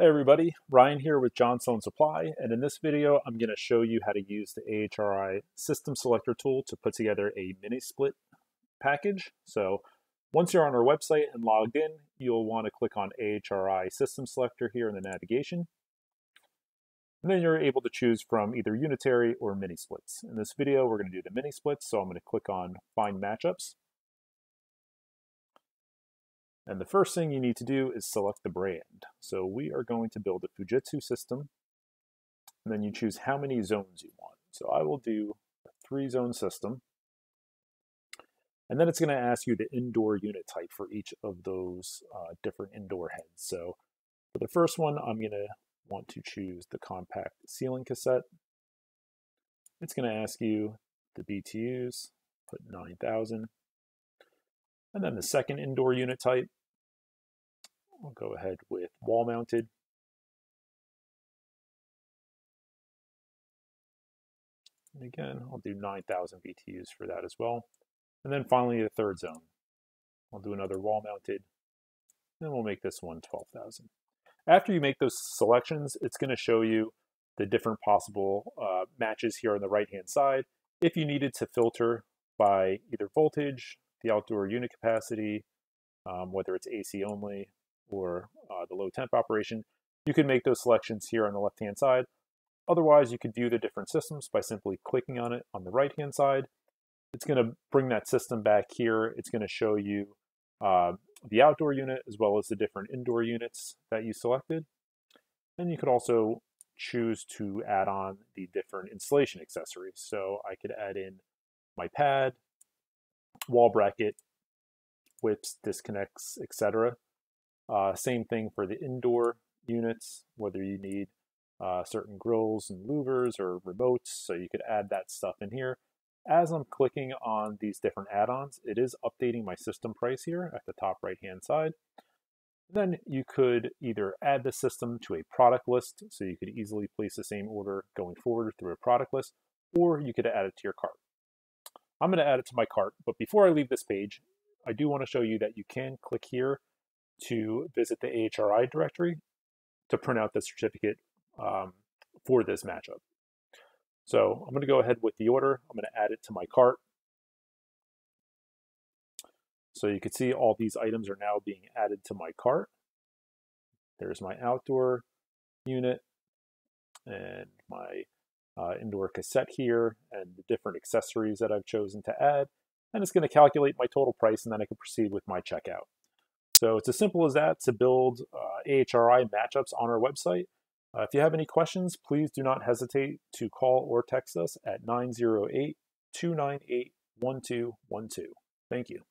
Hey everybody, Ryan here with Johnstone Supply, and in this video I'm going to show you how to use the AHRI System Selector tool to put together a mini split package. So once you're on our website and logged in, you'll want to click on AHRI System Selector here in the navigation. And then you're able to choose from either unitary or mini splits. In this video we're going to do the mini splits, so I'm going to click on Find Matchups. And the first thing you need to do is select the brand. So we are going to build a Fujitsu system, and then you choose how many zones you want. So I will do a three zone system. And then it's going to ask you the indoor unit type for each of those uh, different indoor heads. So for the first one, I'm going to want to choose the compact ceiling cassette. It's going to ask you the BTUs, put 9,000. And then the second indoor unit type, We'll go ahead with wall mounted. And again, I'll do 9,000 BTUs for that as well. And then finally the third zone. I'll do another wall mounted. And we'll make this one 12,000. After you make those selections, it's going to show you the different possible uh, matches here on the right hand side. If you needed to filter by either voltage, the outdoor unit capacity, um, whether it's AC only, or uh, the low temp operation, you can make those selections here on the left hand side. Otherwise, you could view the different systems by simply clicking on it on the right hand side. It's going to bring that system back here. It's going to show you uh, the outdoor unit as well as the different indoor units that you selected. And you could also choose to add on the different installation accessories. So I could add in my pad, wall bracket, whips, disconnects, etc. Uh, same thing for the indoor units, whether you need uh, certain grills and louvers or remotes, so you could add that stuff in here. As I'm clicking on these different add-ons, it is updating my system price here at the top right-hand side. Then you could either add the system to a product list, so you could easily place the same order going forward through a product list, or you could add it to your cart. I'm going to add it to my cart, but before I leave this page, I do want to show you that you can click here to visit the AHRI directory to print out the certificate um, for this matchup. So I'm going to go ahead with the order. I'm going to add it to my cart. So you can see all these items are now being added to my cart. There's my outdoor unit and my uh, indoor cassette here and the different accessories that I've chosen to add. And it's going to calculate my total price and then I can proceed with my checkout. So it's as simple as that to build uh, AHRI matchups on our website. Uh, if you have any questions, please do not hesitate to call or text us at 908 298 1212. Thank you.